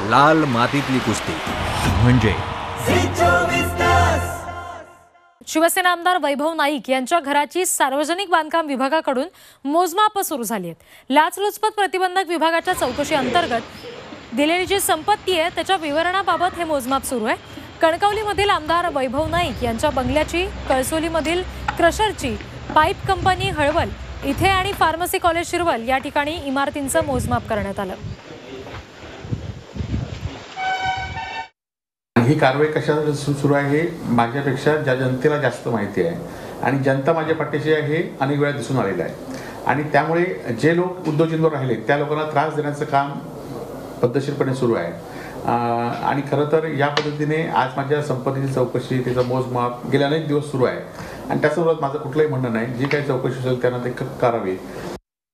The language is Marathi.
लाल मातीतली कुस्ती. म्हणजे? शिवसेना आमदार वैभव नाईक यांच्या घराची सार्वजनिक बांधकाम विभागाकडून मोजमाप सुरू झाली आहेत. लाचलुचपत प्रतिबंधक विभागाच्या चौकशी अंतर्गत दिलेली जी संपत्ती आहे त्याच्या विवरणाबाबत हे मोजमाप सुरू आहे. कणकवलीमधील आमदार वैभव नाईक यांच्या बंगल्याची कळसोलीमधील क्रशरची पाईप कंपनी हळवल इथे आणि फार्मसी कॉलेज शिरवल या ठिकाणी इमारतींचं मोजमाप करण्यात आलं. ही कारवाई कशा सुरू आहे? हे माझ्यापेक्षा ज्या जनतेला जास्त माहिती आहे. आणि जनता माझ्या पाठीशी आहे हे अनेक वेळा दिसून आलेलं आहे. आणि त्यामुळे जे लोक उद्योजकांवर राहिले त्या लोकांना त्रास देण्याचं काम पद्धतशीरपणे सुरू आहे. आणि खरं तर या पद्धतीने आज माझ्या संपत्तीची चौकशी त्याचं मोजमाप गेले अनेक दिवस सुरू आहे. आणि त्यासोबत माझं कुठलंही म्हणणं नाही. जी काही चौकशी असेल त्यांना ते करावी.